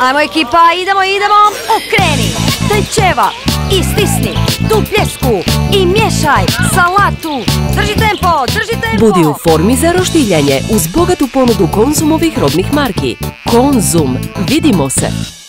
Ajmo ekipa, idemo, idemo. Okreni, tričeva i stisni tu pljesku i miješaj salatu. Drži tempo, drži tempo. Budi u formi za roštiljanje uz bogatu ponudu konzumovih robnih marki. Konzum, vidimo se.